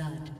blood.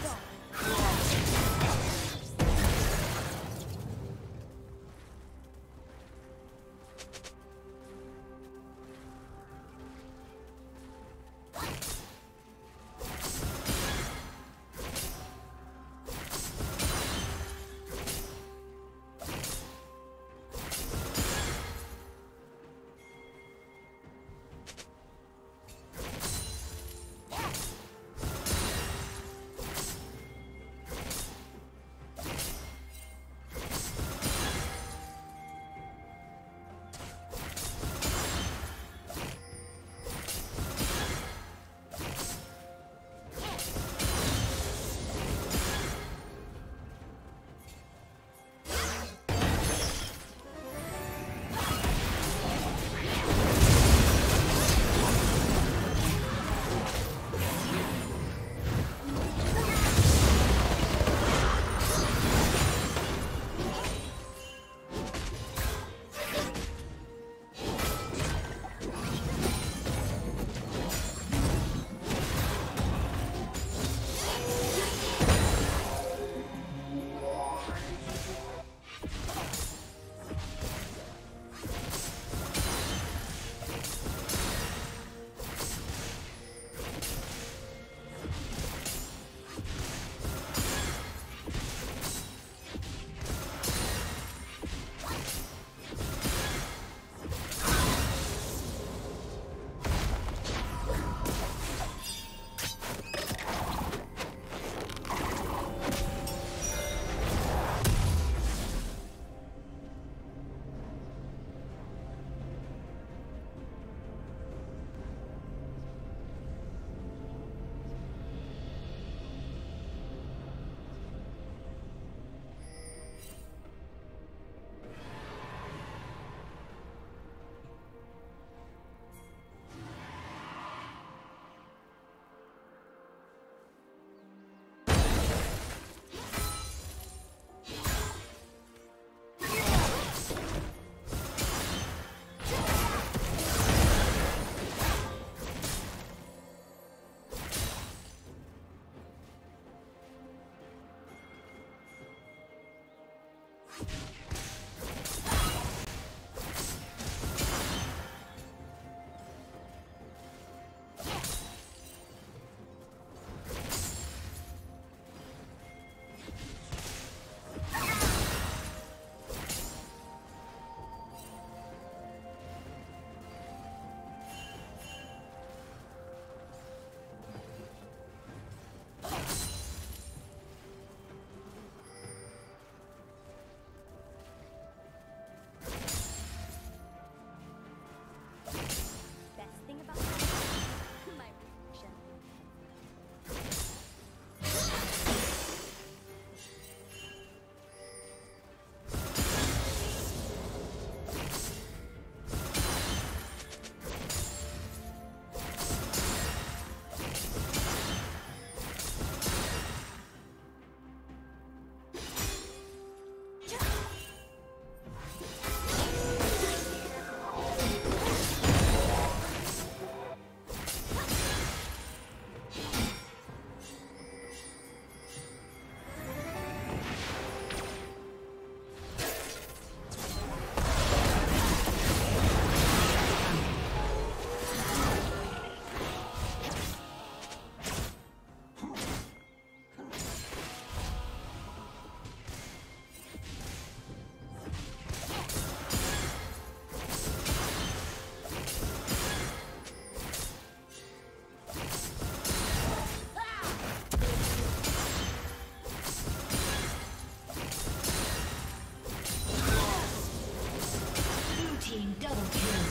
Double kill.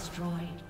destroyed.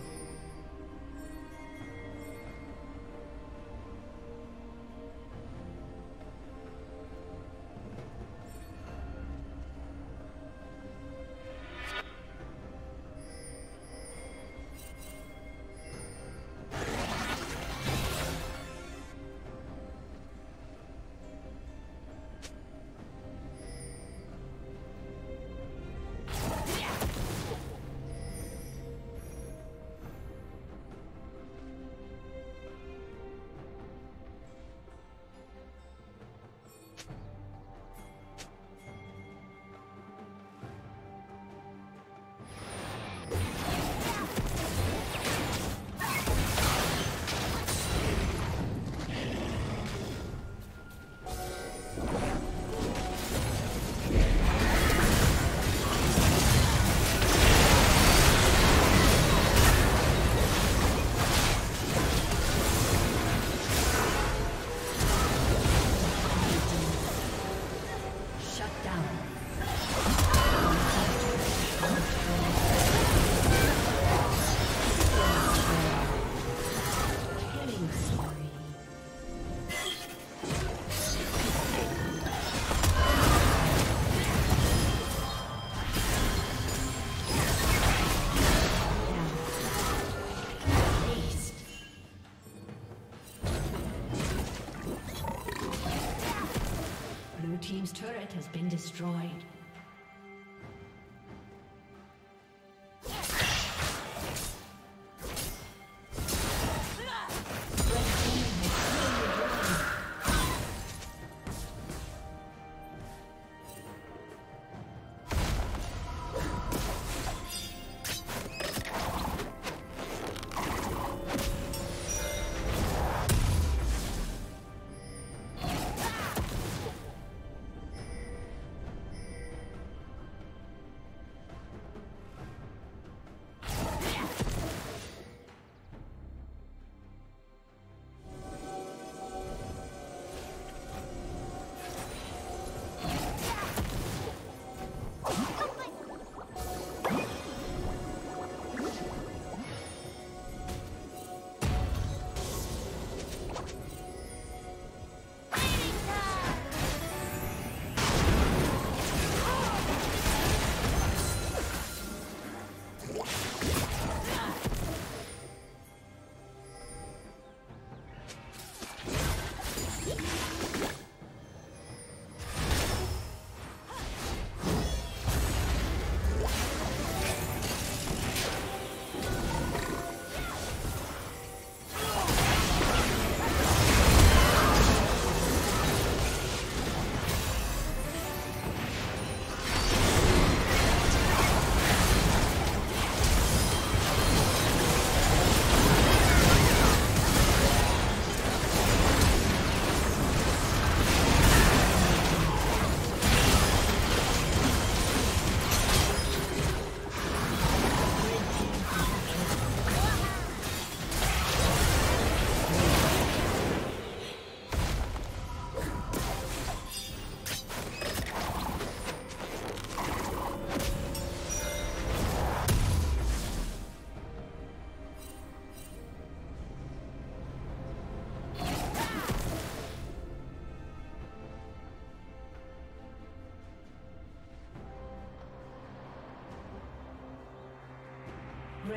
Destroyed.